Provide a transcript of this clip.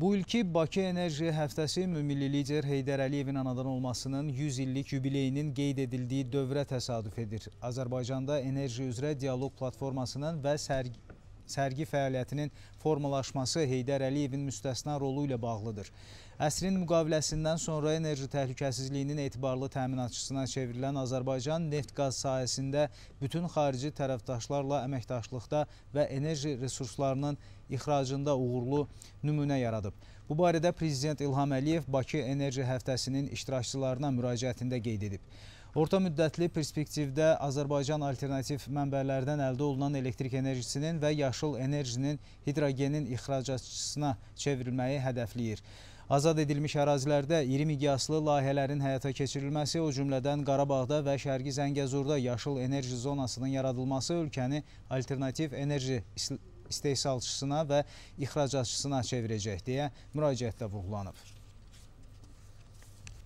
Bu ilki Bakı Enerji Həftəsi ümummilli lider Heydər Əliyevin anadan olmasının 100 illik yubileyinin qeyd edildiyi dövrə təsadüf edir. Azərbaycanda enerji üzrə dialoq platformasının və sərgi sərgi fəaliyyətinin formalaşması Heydər Əliyevin müstəsna rolu ilə bağlıdır. Əsrin müqaviləsindən sonra enerji təhlükəsizliyinin etibarlı təminatçısına çevrilən Azərbaycan neft-qaz sahəsində bütün xarici tərəfdaşlarla əməkdaşlıqda və enerji resurslarının ixracında uğurlu nümunə yaradıb. Bu barədə Prezident İlham Əliyev Bakı Enerji Həftəsinin iştirakçılarına müraciətində qeyd edib. Orta müddətli perspektivdə Azərbaycan alternativ mənbələrdən əldə olunan elektrik enerjisinin və yaşıl enerjinin hidrogenin ixracatçısına çevrilməyi hədəfləyir. Azad edilmiş ərazilərdə iri miqyaslı layihələrin həyata keçirilməsi, o cümlədən Qarabağda və Şərqi Zəngəzurda yaşıl enerji zonasının yaradılması ölkəni alternativ enerji istehsalçısına və ixracatçısına çevirəcək deyə müraciətdə vurğulanıb.